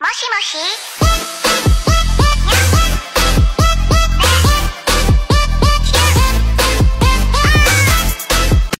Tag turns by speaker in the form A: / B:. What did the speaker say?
A: もしもし。